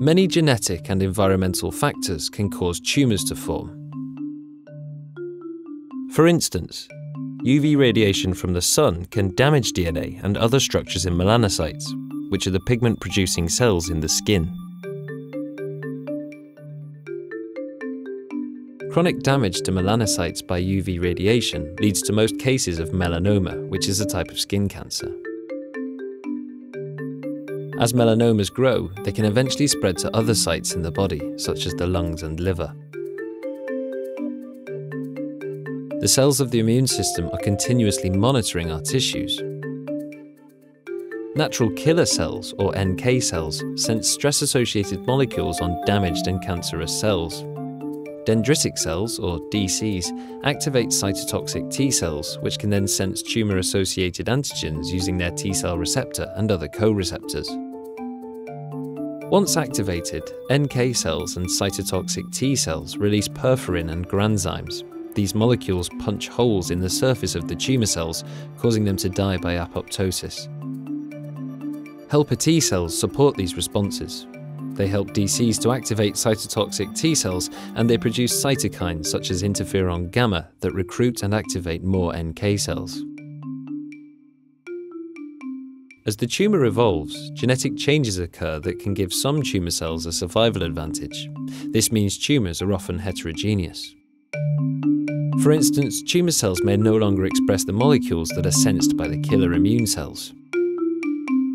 Many genetic and environmental factors can cause tumours to form. For instance, UV radiation from the sun can damage DNA and other structures in melanocytes, which are the pigment producing cells in the skin. Chronic damage to melanocytes by UV radiation leads to most cases of melanoma, which is a type of skin cancer. As melanomas grow, they can eventually spread to other sites in the body, such as the lungs and liver. The cells of the immune system are continuously monitoring our tissues. Natural killer cells, or NK cells, sense stress associated molecules on damaged and cancerous cells. Dendritic cells, or DCs, activate cytotoxic T cells, which can then sense tumour associated antigens using their T cell receptor and other co receptors. Once activated, NK cells and cytotoxic T cells release perforin and granzymes. These molecules punch holes in the surface of the tumour cells, causing them to die by apoptosis. Helper T cells support these responses. They help DCs to activate cytotoxic T cells and they produce cytokines such as interferon gamma that recruit and activate more NK cells. As the tumour evolves, genetic changes occur that can give some tumour cells a survival advantage. This means tumours are often heterogeneous. For instance, tumour cells may no longer express the molecules that are sensed by the killer immune cells.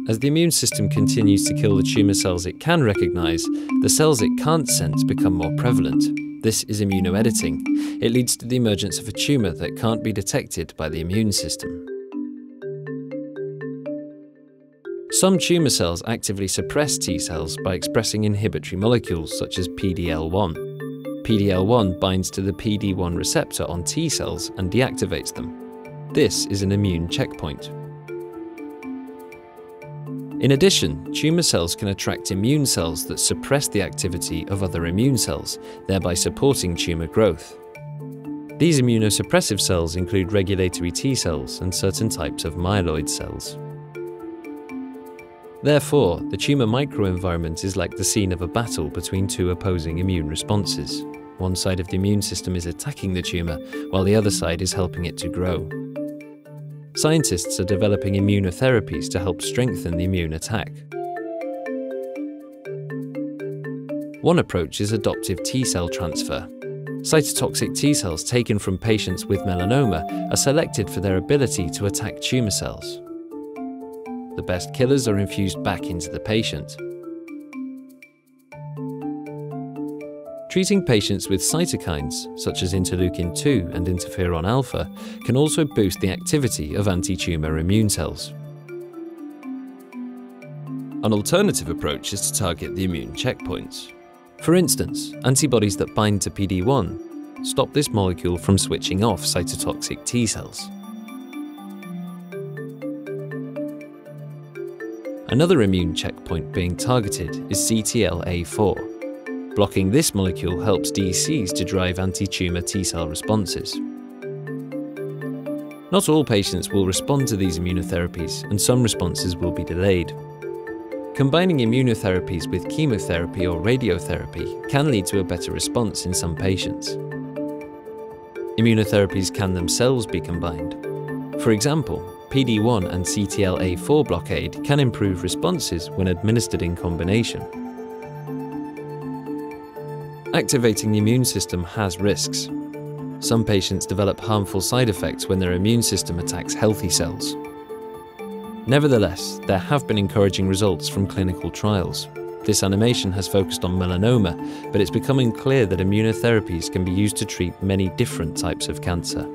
As the immune system continues to kill the tumour cells it can recognise, the cells it can't sense become more prevalent. This is immunoediting. It leads to the emergence of a tumour that can't be detected by the immune system. Some tumour cells actively suppress T cells by expressing inhibitory molecules such as PDL1. PDL1 binds to the PD1 receptor on T cells and deactivates them. This is an immune checkpoint. In addition, tumour cells can attract immune cells that suppress the activity of other immune cells, thereby supporting tumour growth. These immunosuppressive cells include regulatory T cells and certain types of myeloid cells. Therefore, the tumour microenvironment is like the scene of a battle between two opposing immune responses. One side of the immune system is attacking the tumour, while the other side is helping it to grow. Scientists are developing immunotherapies to help strengthen the immune attack. One approach is adoptive T cell transfer. Cytotoxic T cells taken from patients with melanoma are selected for their ability to attack tumour cells the best killers are infused back into the patient. Treating patients with cytokines, such as interleukin 2 and interferon alpha, can also boost the activity of anti tumour immune cells. An alternative approach is to target the immune checkpoints. For instance, antibodies that bind to PD1 stop this molecule from switching off cytotoxic T cells. Another immune checkpoint being targeted is CTLA4. Blocking this molecule helps DCs to drive anti-tumour T-cell responses. Not all patients will respond to these immunotherapies and some responses will be delayed. Combining immunotherapies with chemotherapy or radiotherapy can lead to a better response in some patients. Immunotherapies can themselves be combined. For example, PD1 and CTLA4 blockade can improve responses when administered in combination. Activating the immune system has risks. Some patients develop harmful side effects when their immune system attacks healthy cells. Nevertheless, there have been encouraging results from clinical trials. This animation has focused on melanoma, but it's becoming clear that immunotherapies can be used to treat many different types of cancer.